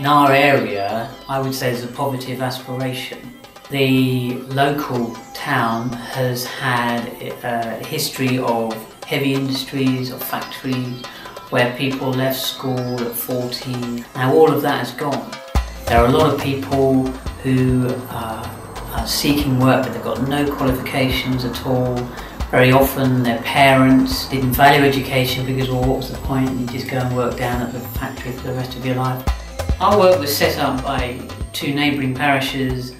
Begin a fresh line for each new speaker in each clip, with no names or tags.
In our area, I would say there's a poverty of aspiration. The local town has had a history of heavy industries, of factories, where people left school at 14. Now all of that has gone. There are a lot of people who uh, are seeking work but they've got no qualifications at all. Very often their parents didn't value education because well what was the point, you just go and work down at the factory for the rest of your life. Our work was set up by two neighbouring parishes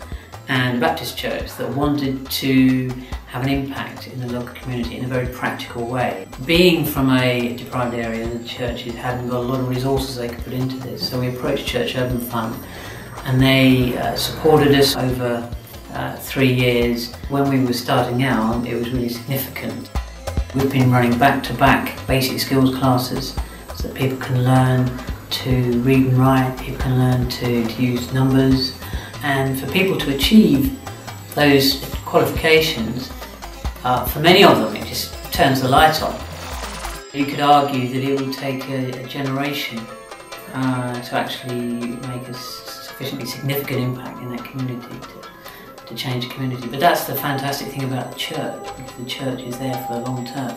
and a Baptist church that wanted to have an impact in the local community in a very practical way. Being from a deprived area, the churches hadn't got a lot of resources they could put into this, so we approached Church Urban Fund and they uh, supported us over uh, three years. When we were starting out, it was really significant. We've been running back-to-back -back basic skills classes so that people can learn to read and write, people can learn to, to use numbers, and for people to achieve those qualifications, uh, for many of them it just turns the light on. You could argue that it will take a, a generation uh, to actually make a sufficiently significant impact in that community to, to change the community. But that's the fantastic thing about the church, the church is there for the long term.